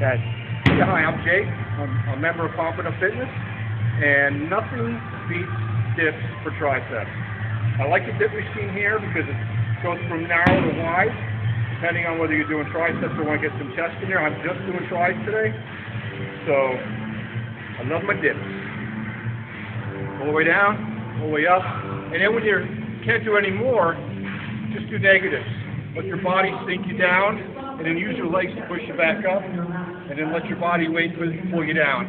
That Yeah, hi, I'm Jake. I'm a member of Confident Fitness, and nothing beats dips for triceps. I like the dip machine here because it goes from narrow to wide, depending on whether you're doing triceps or want to get some chest in there. I'm just doing tris today, so I love my dips. All the way down, all the way up, and then when you can't do any more, just do negatives. Let your body sink you down, and then use your legs to push you back up, and then let your body weight pull you down.